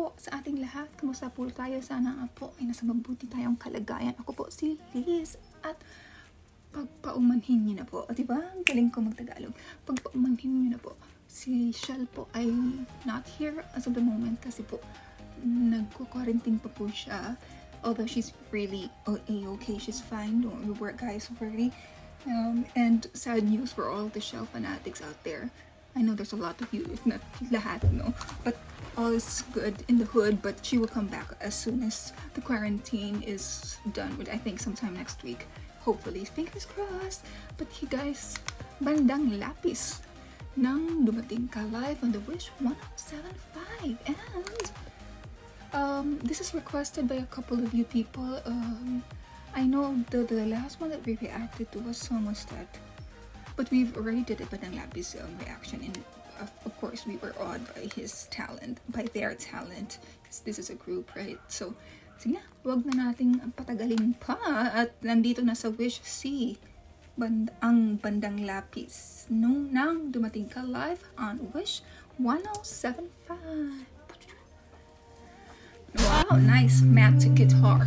po sa ating lahat. Kumusta po tayo? Sana nga po ay nasa mabuti tayong kalagayan. Ako po si Liz at pagpaumanhin niyo na po. O diba? Ang galing ko magtagalog. Pagpaumanhin niyo na po. Si Shell po ay not here as of the moment kasi po nagko-quarantine pa po siya. Although she's really a-okay, she's fine. Don't worry guys, worry. Um, and sad news for all the Shell fanatics out there. I know there's a lot of you, if not lahat, no? But all is good in the hood, but she will come back as soon as the quarantine is done which I think, sometime next week. Hopefully, fingers crossed. But you guys, bandang lapis nang dumating ka live on the Wish 1075. And um, this is requested by a couple of you people. Um, I know the, the last one that we reacted to was someone's that but we've already did a Bandang Lapis um, reaction and of, of course we were awed by his talent, by their talent because this is a group, right? So, sige na, huwag na nating patagalin pa at nandito na sa Wish C band ang Bandang Lapis nung nang dumating ka live on Wish 1075. Wow, nice matte guitar.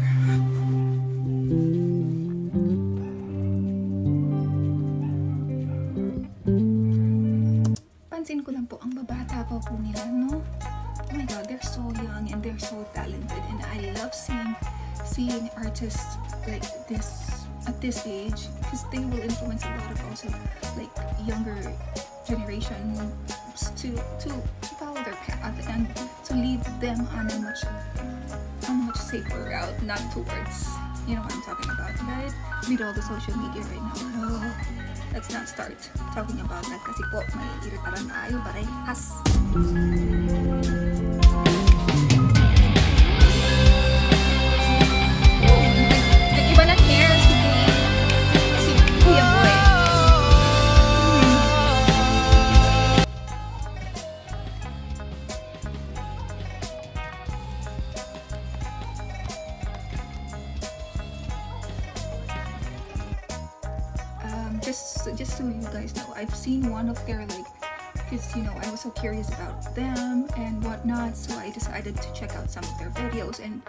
Ko lang po, ang pa po nila, no? Oh my God, they're so young and they're so talented. And I love seeing seeing artists like this at this age because they will influence a lot of also like younger generation to to to follow their path and to lead them on a much on a much safer route, not towards you know what I'm talking about, right? With all the social media right now. Oh, let's not start talking about that kasi po may iritaran tayo parehas. Nag-iba curious about them and whatnot, so I decided to check out some of their videos, and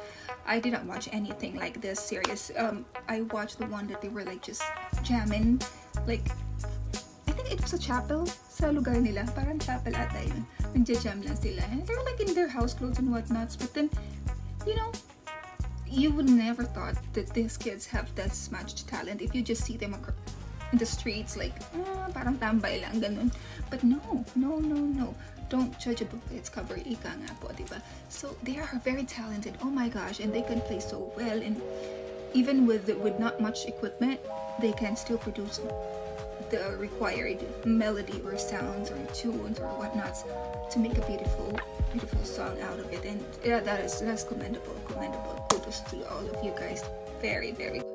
I didn't watch anything like this serious. Um, I watched the one that they were like just jamming, like I think it was a chapel sa lugar nila, parang chapel ata yun. Nagja-jam lang sila, and they're like in their house clothes and whatnots, but then, you know, you would never thought that these kids have that much talent if you just see them in the streets like ah, parang tambay lang ganun. But no no no no. Don't judge a book by its cover. Ika nga po diba so they are very talented. Oh my gosh and they can play so well and even with with not much equipment they can still produce the required melody or sounds or tunes or whatnots to make a beautiful beautiful song out of it. And yeah that is that's commendable commendable. Kudos to all of you guys. Very very good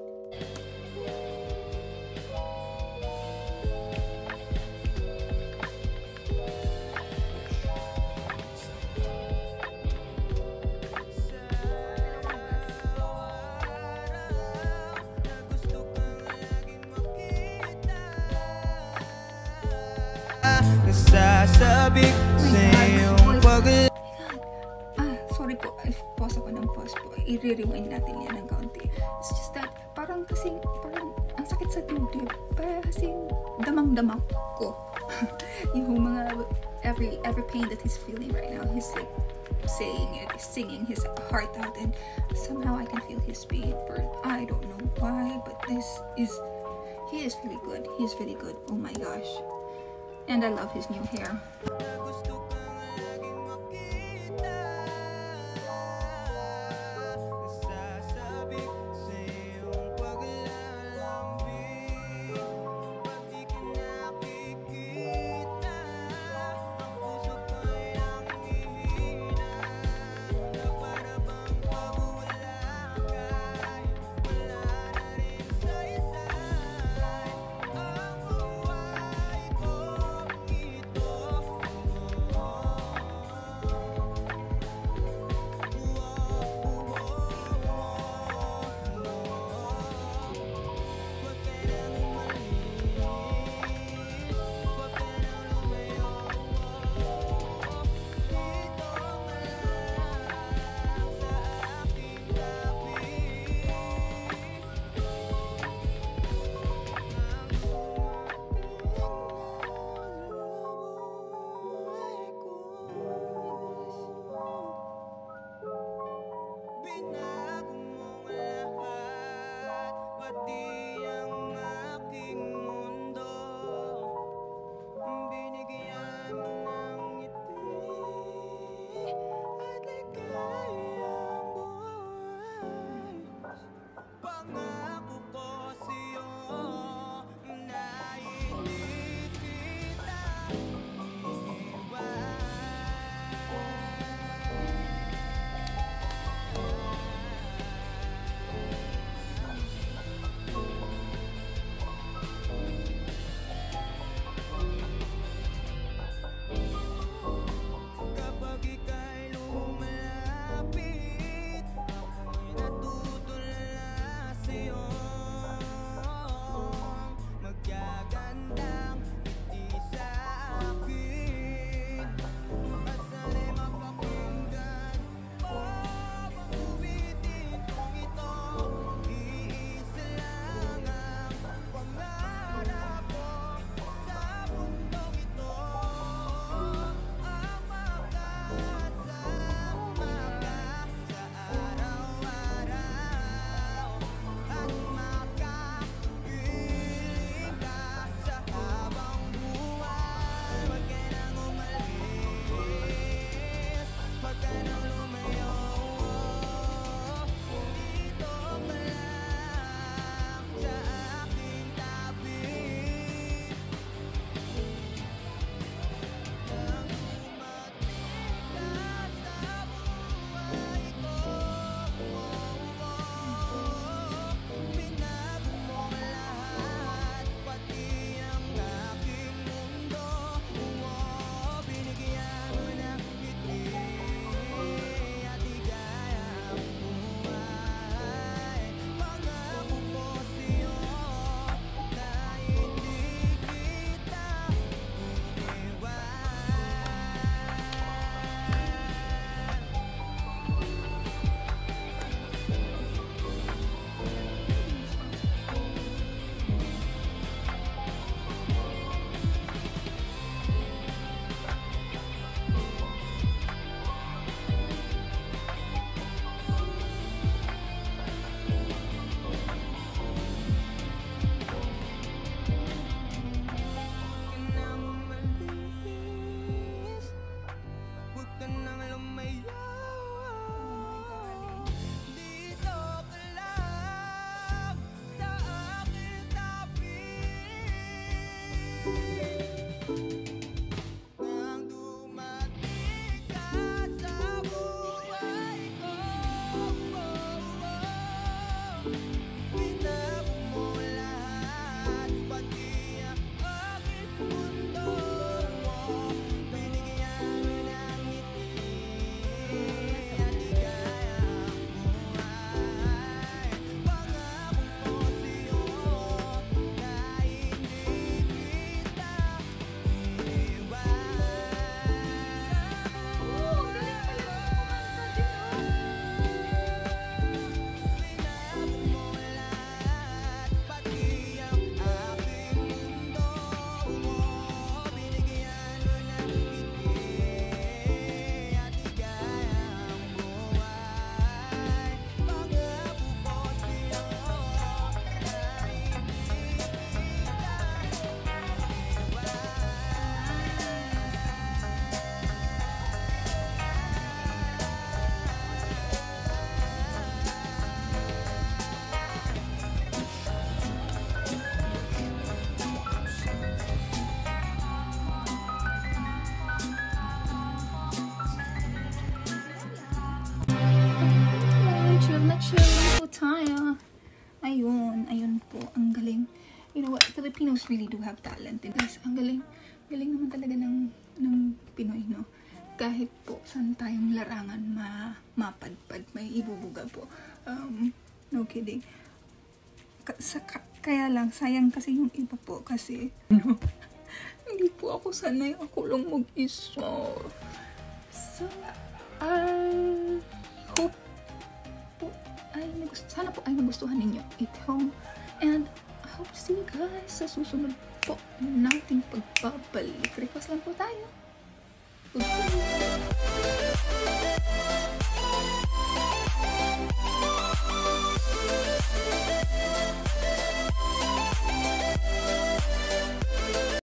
Nasasabik sa iyong pag Ah, sorry po. Pause ako ng pause po. I-rewind natin yan ng kaunti. It's just that, parang kasing, parang, ang sakit sa dibdib. Parang kasing damang-damang ko. yung mga, every, every pain that he's feeling right now, he's like, saying it, singing his heart out, and somehow I can feel his pain. For I don't know why, but this is, he is really good. He is really good. Oh my gosh. And I love his new hair. Filipinos really do have talent. And guys, ang galing, galing naman talaga ng, ng Pinoy, no? Kahit po saan tayong larangan ma, mapadpad, may ibubuga po. Um, no kidding. Ka- sa, ka- kaya lang, sayang kasi yung iba po kasi, no? Hindi po ako sanay, ako lang mag-isa. So, I hope po ay sana po ay nagustuhan ninyo ito. And I hope to see you guys sa susunod po nating pagbabalik. Request lang po tayo. Goodbye!